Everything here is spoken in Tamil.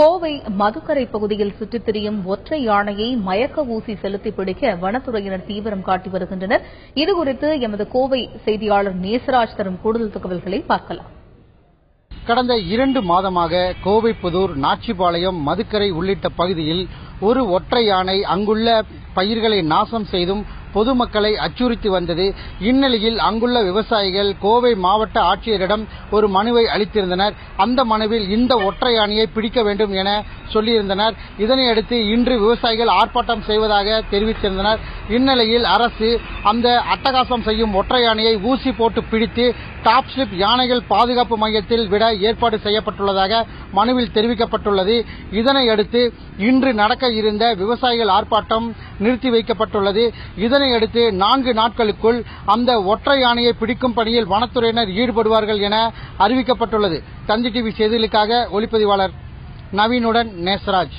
கோவை மதுக்கரை பகுதியில் சுற்றித் திரியும் ஒற்றை யானையை மயக்க ஊசி செலுத்தி பிடிக்க வனத்துறையினர் தீவிரம் காட்டி வருகின்றனர். இதுகுறித்து எமது கோவை செய்தியாளர் நேசராஜ் தரும் கூடுதல் தகவல்களை பார்க்கலாம். கடந்த இரண்டு மாதமாக கோவை புதூர் நாச்சிபாளையம் மதுக்கரை உள்ளிட்ட பகுதியில் ஒரு ஒற்றை யானை அங்குள்ள பயிர்களை நாசம் செய்தும் பொதுமக்களை அச்சுறுத்தி வந்தது. இந்நிலையில் அங்குள்ள விவசாயிகள் கோவை மாவட்ட ஆட்சியரிடம் ஒரு மனுவை அளித்திருந்தனர். அந்த மனுவில் இந்த ஒற்றை யானையை பிடிக்க வேண்டும் என சொல்லியிருந்தனர். இதனையடுத்து இன்று விவசாயிகள் ஆர்ப்பாட்டம் செய்வதாக தெரிவித்திருந்தனர். இந்நிலையில் அரசு அந்த அட்டகாசம் செய்யும் ஒற்றை யானையை ஊசி போட்டு பிடித்து டாப் ஸ்லிப் யானைகள் பாதுகாப்பு மையத்தில் விட ஏற்பாடு செய்யப்பட்டுள்ளதாக மனுவில் தெரிவிக்கப்பட்டுள்ளது. இதனையடுத்து இன்று நடக்க இருந்த விவசாயிகள் ஆர்ப்பாட்டம் நிறுத்தி வைக்கப்பட்டுள்ளது. இதனையடுத்து நான்கு நாட்களுக்குள் அந்த ஒற்றை யானையை பிடிக்கும் பணியில் வனத்துறையினர் ஈடுபடுவார்கள் என அறிவிக்கப்பட்டுள்ளது. தந்தி டிவி செய்திகளுக்காக ஒளிப்பதிவாளர் நவீனுடன் நேசராஜ்.